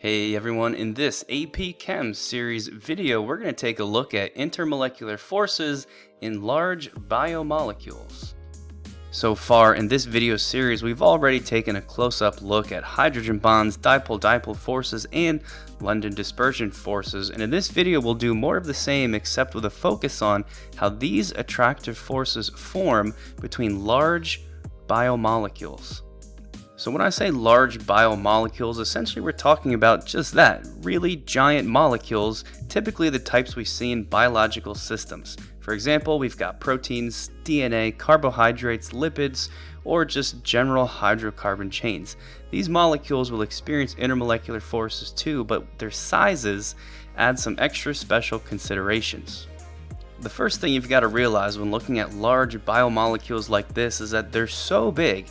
Hey everyone, in this AP Chem series video, we're going to take a look at intermolecular forces in large biomolecules. So far in this video series, we've already taken a close-up look at hydrogen bonds, dipole-dipole forces, and London dispersion forces, and in this video we'll do more of the same except with a focus on how these attractive forces form between large biomolecules. So when I say large biomolecules, essentially we're talking about just that, really giant molecules, typically the types we see in biological systems. For example, we've got proteins, DNA, carbohydrates, lipids, or just general hydrocarbon chains. These molecules will experience intermolecular forces too, but their sizes add some extra special considerations. The first thing you've got to realize when looking at large biomolecules like this is that they're so big,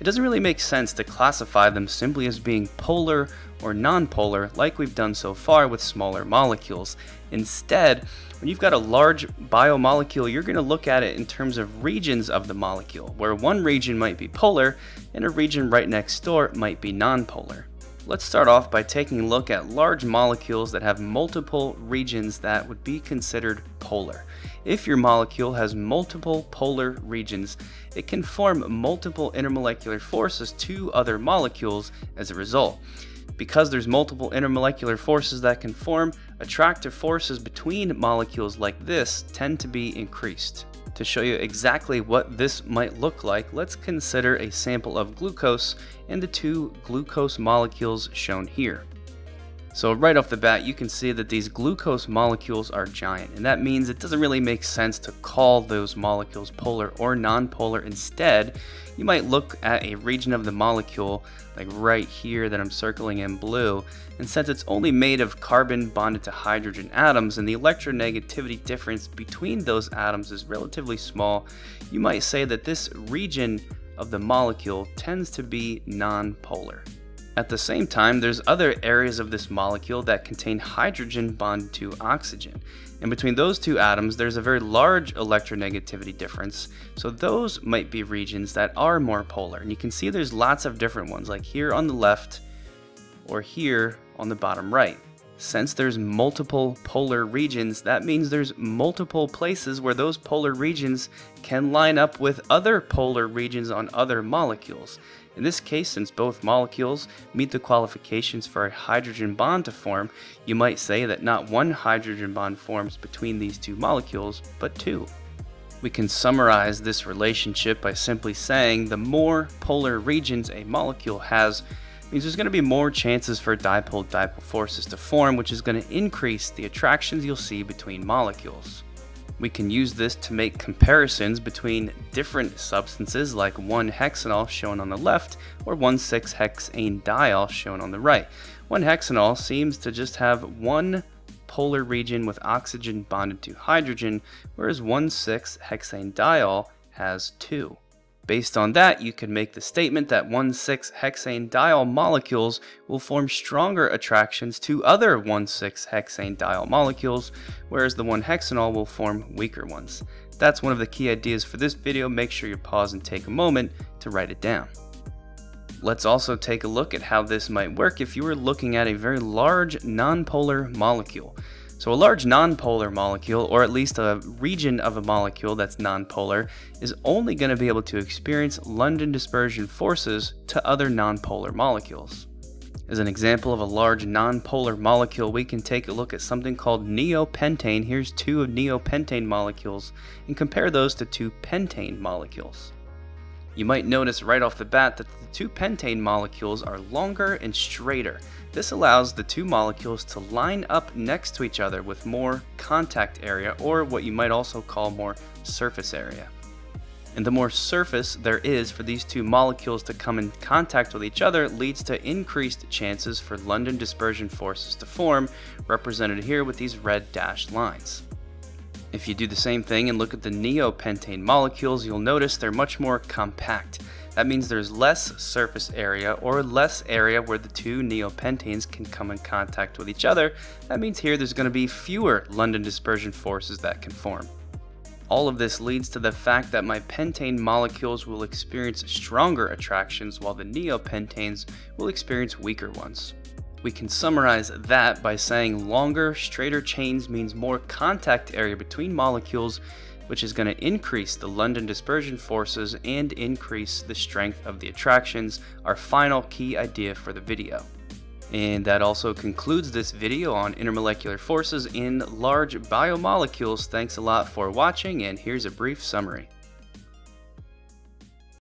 it doesn't really make sense to classify them simply as being polar or nonpolar like we've done so far with smaller molecules. Instead, when you've got a large biomolecule, you're going to look at it in terms of regions of the molecule, where one region might be polar and a region right next door might be nonpolar. Let's start off by taking a look at large molecules that have multiple regions that would be considered polar. If your molecule has multiple polar regions, it can form multiple intermolecular forces to other molecules as a result. Because there's multiple intermolecular forces that can form, attractive forces between molecules like this tend to be increased. To show you exactly what this might look like, let's consider a sample of glucose and the two glucose molecules shown here. So right off the bat, you can see that these glucose molecules are giant, and that means it doesn't really make sense to call those molecules polar or nonpolar. Instead, you might look at a region of the molecule, like right here that I'm circling in blue, and since it's only made of carbon bonded to hydrogen atoms and the electronegativity difference between those atoms is relatively small, you might say that this region of the molecule tends to be nonpolar. At the same time, there's other areas of this molecule that contain hydrogen bonded to oxygen. And between those two atoms, there's a very large electronegativity difference. So those might be regions that are more polar. And you can see there's lots of different ones, like here on the left or here on the bottom right. Since there's multiple polar regions, that means there's multiple places where those polar regions can line up with other polar regions on other molecules. In this case, since both molecules meet the qualifications for a hydrogen bond to form, you might say that not one hydrogen bond forms between these two molecules, but two. We can summarize this relationship by simply saying the more polar regions a molecule has means there's going to be more chances for dipole-dipole forces to form, which is going to increase the attractions you'll see between molecules. We can use this to make comparisons between different substances like 1-hexanol shown on the left or 1,6-hexanediol shown on the right. 1-hexanol seems to just have one polar region with oxygen bonded to hydrogen, whereas 1,6-hexanediol has two. Based on that, you can make the statement that 1,6-hexane diol molecules will form stronger attractions to other 1,6-hexane diol molecules, whereas the 1-hexanol will form weaker ones. That's one of the key ideas for this video, make sure you pause and take a moment to write it down. Let's also take a look at how this might work if you were looking at a very large nonpolar molecule. So a large nonpolar molecule, or at least a region of a molecule that's nonpolar, is only going to be able to experience London dispersion forces to other nonpolar molecules. As an example of a large nonpolar molecule, we can take a look at something called neopentane. Here's two of neopentane molecules, and compare those to two pentane molecules. You might notice right off the bat that the two pentane molecules are longer and straighter. This allows the two molecules to line up next to each other with more contact area, or what you might also call more surface area. And the more surface there is for these two molecules to come in contact with each other leads to increased chances for London dispersion forces to form, represented here with these red dashed lines. If you do the same thing and look at the neopentane molecules, you'll notice they're much more compact. That means there's less surface area or less area where the two neopentanes can come in contact with each other. That means here there's going to be fewer London dispersion forces that can form. All of this leads to the fact that my pentane molecules will experience stronger attractions while the neopentanes will experience weaker ones. We can summarize that by saying longer, straighter chains means more contact area between molecules, which is going to increase the London dispersion forces and increase the strength of the attractions, our final key idea for the video. And that also concludes this video on intermolecular forces in large biomolecules. Thanks a lot for watching, and here's a brief summary.